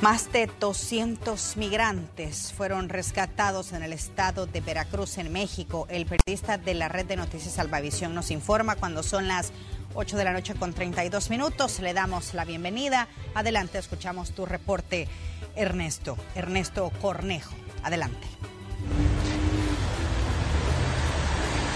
Más de 200 migrantes fueron rescatados en el estado de Veracruz, en México. El periodista de la red de noticias Salvavisión nos informa cuando son las 8 de la noche con 32 minutos. Le damos la bienvenida. Adelante, escuchamos tu reporte, Ernesto. Ernesto Cornejo. Adelante.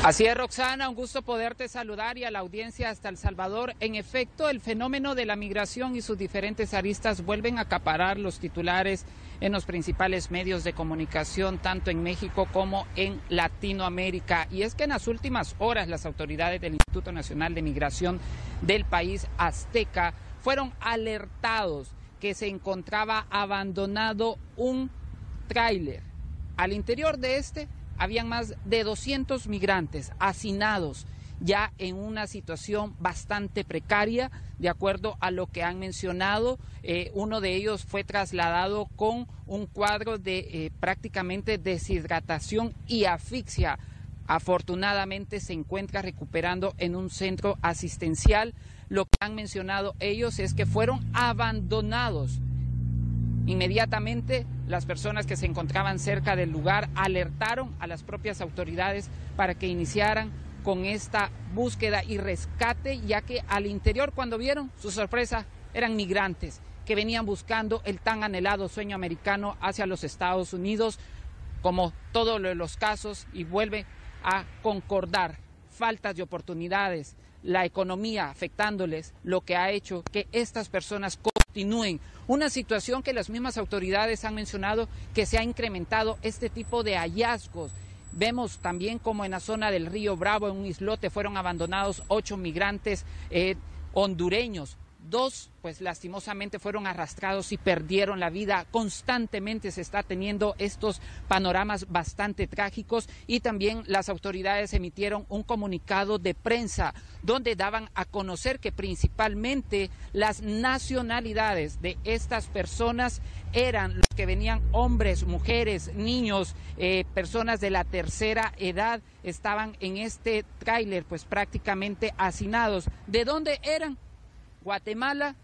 Así es, Roxana, un gusto poderte saludar y a la audiencia hasta El Salvador. En efecto, el fenómeno de la migración y sus diferentes aristas vuelven a acaparar los titulares en los principales medios de comunicación, tanto en México como en Latinoamérica. Y es que en las últimas horas las autoridades del Instituto Nacional de Migración del país azteca fueron alertados que se encontraba abandonado un tráiler. Al interior de este habían más de 200 migrantes hacinados ya en una situación bastante precaria, de acuerdo a lo que han mencionado. Eh, uno de ellos fue trasladado con un cuadro de eh, prácticamente deshidratación y asfixia. Afortunadamente se encuentra recuperando en un centro asistencial. Lo que han mencionado ellos es que fueron abandonados Inmediatamente las personas que se encontraban cerca del lugar alertaron a las propias autoridades para que iniciaran con esta búsqueda y rescate, ya que al interior cuando vieron su sorpresa eran migrantes que venían buscando el tan anhelado sueño americano hacia los Estados Unidos, como todos los casos, y vuelve a concordar. Faltas de oportunidades, la economía afectándoles, lo que ha hecho que estas personas Una situación que las mismas autoridades han mencionado que se ha incrementado este tipo de hallazgos. Vemos también como en la zona del río Bravo, en un islote, fueron abandonados ocho migrantes eh, hondureños Dos, pues lastimosamente fueron arrastrados y perdieron la vida. Constantemente se está teniendo estos panoramas bastante trágicos y también las autoridades emitieron un comunicado de prensa donde daban a conocer que principalmente las nacionalidades de estas personas eran los que venían hombres, mujeres, niños, eh, personas de la tercera edad estaban en este tráiler pues prácticamente hacinados. ¿De dónde eran? Guatemala,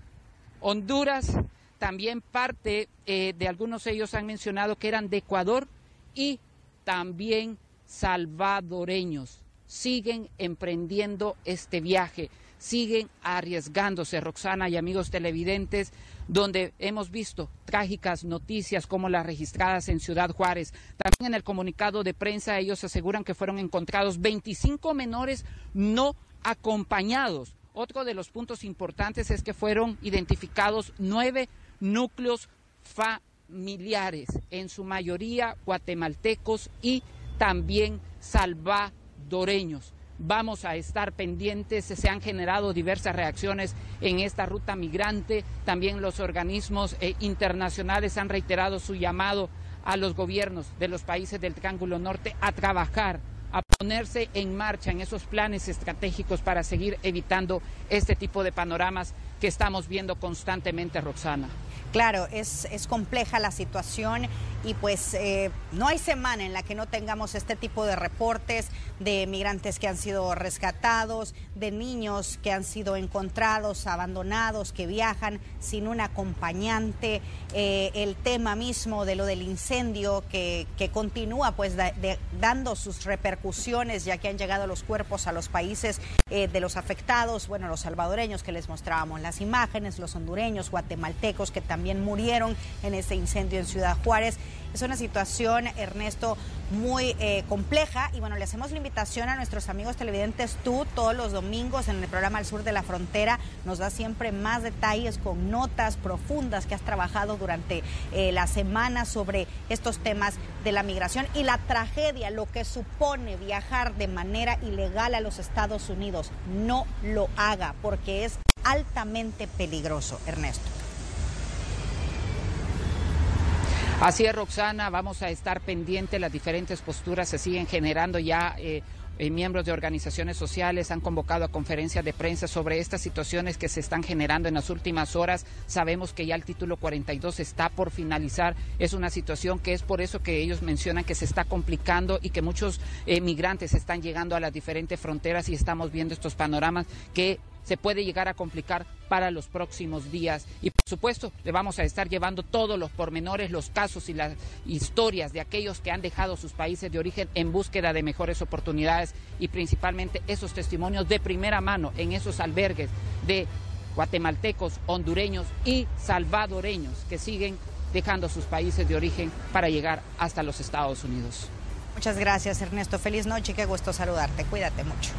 Honduras, también parte eh, de algunos ellos han mencionado que eran de Ecuador y también salvadoreños. Siguen emprendiendo este viaje, siguen arriesgándose, Roxana y amigos televidentes, donde hemos visto trágicas noticias como las registradas en Ciudad Juárez. También en el comunicado de prensa ellos aseguran que fueron encontrados 25 menores no acompañados otro de los puntos importantes es que fueron identificados nueve núcleos familiares, en su mayoría guatemaltecos y también salvadoreños. Vamos a estar pendientes, se han generado diversas reacciones en esta ruta migrante, también los organismos eh, internacionales han reiterado su llamado a los gobiernos de los países del Triángulo Norte a trabajar ponerse en marcha en esos planes estratégicos para seguir evitando este tipo de panoramas que estamos viendo constantemente, Roxana. Claro, es, compleja la situación y pues eh, no hay semana en la que no tengamos este tipo de reportes de migrantes que han sido rescatados, de niños que han sido encontrados, abandonados, que viajan sin un acompañante, eh, el tema mismo de lo del incendio que, continúa pues dando sus repercusiones ya que han llegado los cuerpos a los países eh, de los afectados, bueno, los salvadoreños que les mostrábamos las imágenes, los hondureños, guatemaltecos que también murieron en ese incendio en Ciudad Juárez. Es una situación, Ernesto, muy eh, compleja y bueno, le hacemos la invitación a nuestros amigos televidentes. Tú todos los domingos en el programa Al Sur de la Frontera nos da siempre más detalles con notas profundas que has trabajado durante eh, la semana sobre estos temas de la migración y la tragedia, lo que supone viajar de manera ilegal a los Estados Unidos. No lo haga porque es altamente peligroso, Ernesto. Así es, Roxana, vamos a estar pendientes, las diferentes posturas se siguen generando ya. Eh, eh, miembros de organizaciones sociales han convocado a conferencias de prensa sobre estas situaciones que se están generando en las últimas horas. Sabemos que ya el título 42 está por finalizar. Es una situación que es por eso que ellos mencionan que se está complicando y que muchos eh, migrantes están llegando a las diferentes fronteras y estamos viendo estos panoramas que se puede llegar a complicar para los próximos días. Y por supuesto, le vamos a estar llevando todos los pormenores, los casos y las historias de aquellos que han dejado sus países de origen en búsqueda de mejores oportunidades y principalmente esos testimonios de primera mano en esos albergues de guatemaltecos, hondureños y salvadoreños que siguen dejando sus países de origen para llegar hasta los Estados Unidos. Muchas gracias Ernesto, feliz noche y qué gusto saludarte, cuídate mucho.